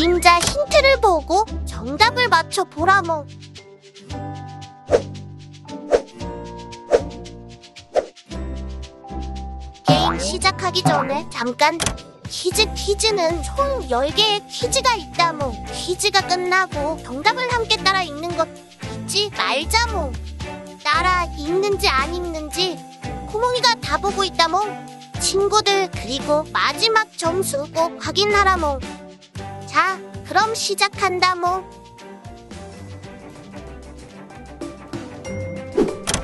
그림자 힌트를 보고 정답을 맞춰 보라몽. 게임 시작하기 전에 잠깐 퀴즈 퀴즈는 총 10개의 퀴즈가 있다몽. 퀴즈가 끝나고 정답을 함께 따라 읽는 것 잊지 말자몽. 따라 읽는지 안 읽는지 구멍이가 다 보고 있다몽. 친구들 그리고 마지막 점수 꼭 확인하라몽. 자, 그럼 시작한다몽.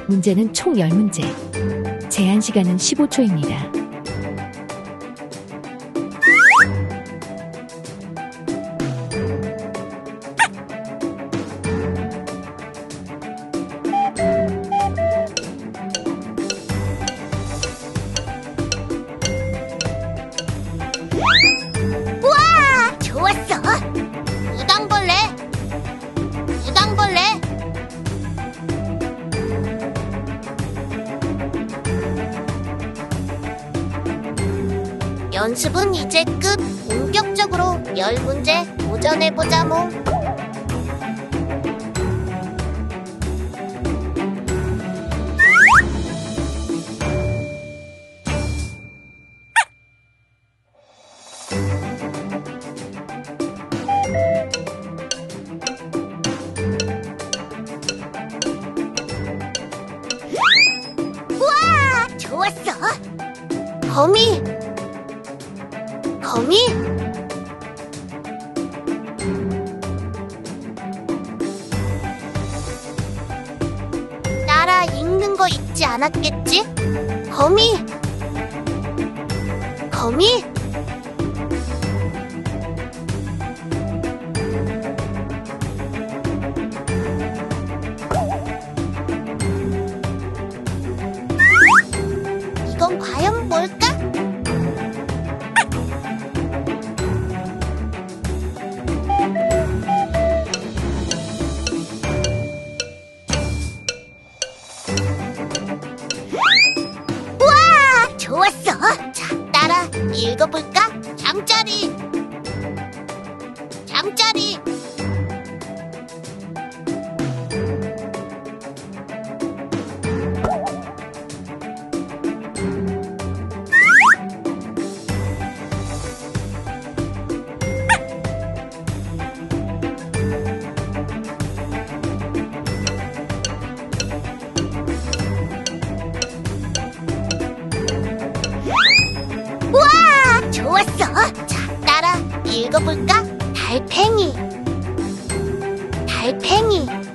문제는 총 10문제. 제한 시간은 15초입니다. 연습은 이제 끝! 본격적으로 열 문제 도전해보자 몽! 우와! 좋았어! 거미! 거미? 따라 읽는 거 잊지 않았겠지? 거미! 거미? 이건 과연 뭘까? 자, 따라 읽어볼까? 잠자리! 좋았어! 자, 따라 읽어볼까? 달팽이. 달팽이.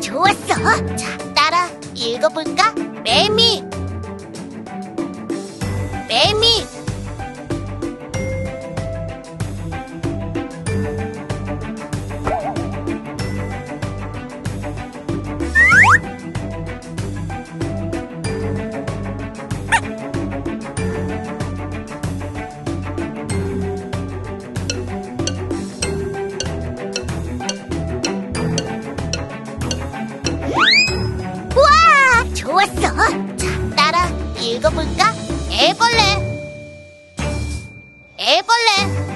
좋았어! 자, 따라 읽어볼까? 매미! 매미! 어! 자, 따라 읽어볼까? 애벌레! 애벌레!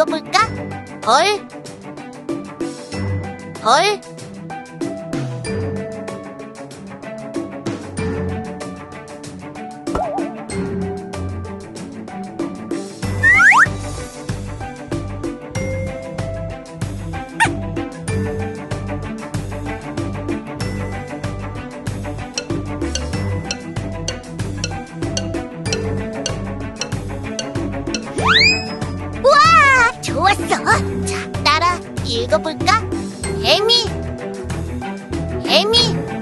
읽어볼까? 벌, 벌. 읽어볼까? 개미, 개미.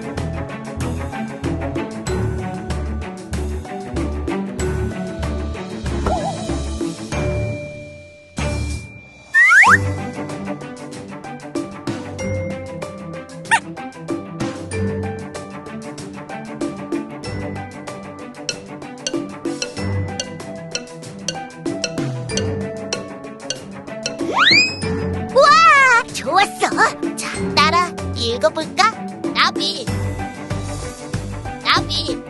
읽어볼까? 나비, 나비.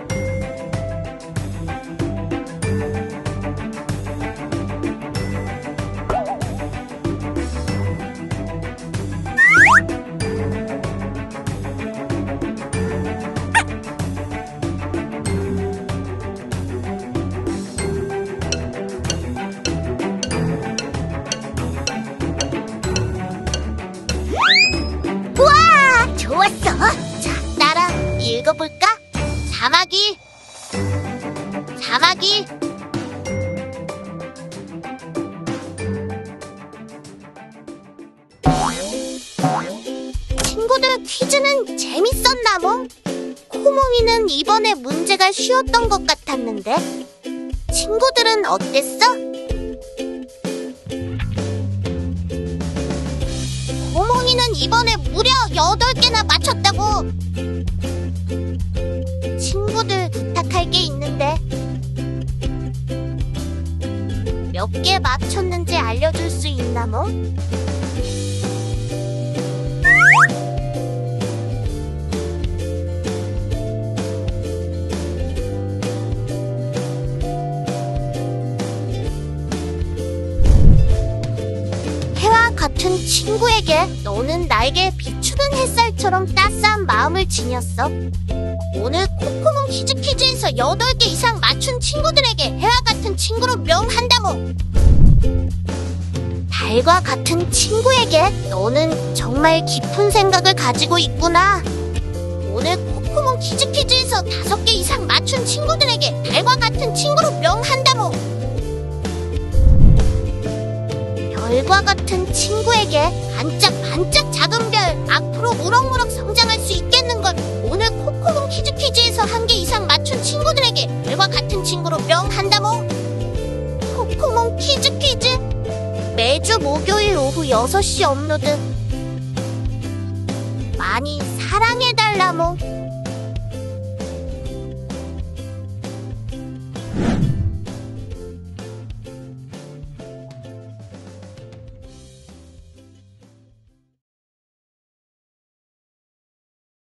읽어볼까? 사마귀, 사마귀. 친구들 퀴즈는 재밌었나 뭐? 코몽이는 이번에 문제가 쉬웠던 것 같았는데 친구들은 어땠어? 호몽이는 이번에 무려 8개나 맞췄다고. 게 있는데. 몇 개 맞췄는지 알려줄 수 있나 뭐? 해와 같은 친구에게 너는 나에게 비추는 햇살처럼 따스한 마음을 지녔어. 오늘 코코몽 퀴즈 퀴즈에서 8개 이상 맞춘 친구들에게 해와 같은 친구로 명한다모. 달과 같은 친구에게 너는 정말 깊은 생각을 가지고 있구나. 오늘 코코몽 퀴즈 퀴즈에서 5개 이상 맞춘 친구들에게 달과 같은 친구로 명한다모. 별과 같은 친구에게 반짝반짝 작은 별 앞으로 무럭무럭 성장할 퀴즈 퀴즈에서 한 개 이상 맞춘 친구들에게 별과 같은 친구로 명한다모. 코코몽 퀴즈 퀴즈. 매주 목요일 오후 6시 업로드. 많이